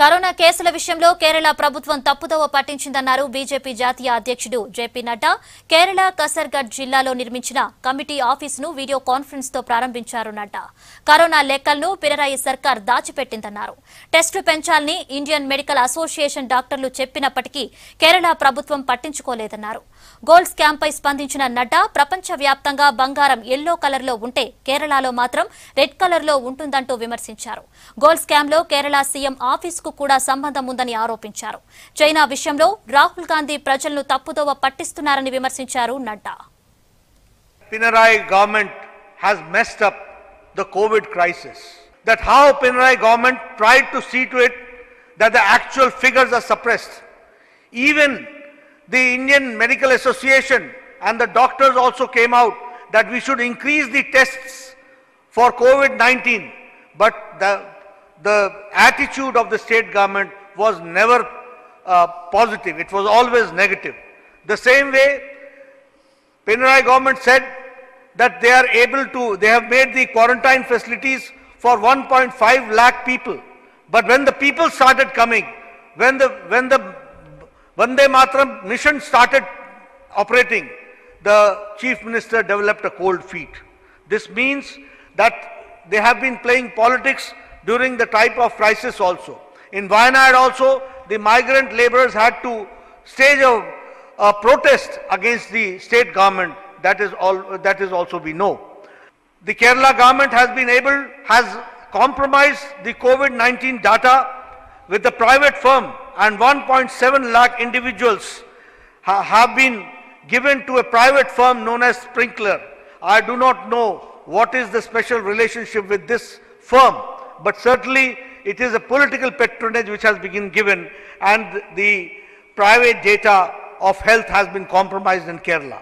Corona కేసుల విషయంలో కేరళ ప్రభుత్వం తప్పుదోవ పట్టించిందన్నారు బీజేపీ జాతీయ అధ్యక్షుడు జేపీ నడ్డా. కేరళ కసర్గఢ్ జిల్లాలో నిర్మించిన కమిటీ ఆఫీసును వీడియో కాన్ఫరెన్స్తో ప్రారంభించారు నడ్డా. కరోనా లెక్కలను పినరాయి సర్కార్ దాచిపెట్టిందన్నారు. టెస్టులు పెంచాలని ఇండియన్ మెడికల్ అసోసియేషన్ డాక్టర్లు చెప్పినప్పటికీ కేరళ ప్రభుత్వం పట్టించుకోలేదన్నారు. గోల్డ్ స్కామ్ స్పందించిన నడ్డా ప్రపంచవ్యాప్తంగా బంగారం ఎల్లో కలర్లో ఉంటే కేరళలో మాత్రం రెడ్ కలర్లో ఉంటుందంటూ విమర్శించారు. గోల్డ్ స్కామ్లో కేరళ సీఎం ఆఫీస్ హత్యకు కూడా సంబంధముందని ఆరోపించారు. చైనా విషయంలో రాహుల్ గాంధీ ప్రజలను తప్పుదోవ పట్టిస్తున్నారని విమర్శించారు Nadda. Pinarayi government has messed up the covid crisis that how Pinarayi government tried to see to it that the actual figures are suppressed even the Indian Medical Association and the doctors also came out that we should increase the tests for covid nineteen but the the attitude of the state government was never uh, positive. It was always negative. The same way Pinarayi government said that they are able to, they have made the quarantine facilities for 1.5 lakh people. But when the people started coming, when the, when the Vande Mataram mission started operating, the chief minister developed a cold feet. This means that they have been playing politics during the type of crisis also. In Wayanad also, the migrant laborers had to stage a, a protest against the state government. That is all. That is also we know. The Kerala government has been able has compromised the COVID-19 data with the private firm, and 1.7 lakh individuals ha- have been given to a private firm known as Sprinklr. I do not know what is the special relationship with this firm, but certainly it is a political patronage which has been given, and the private data of health has been compromised in Kerala.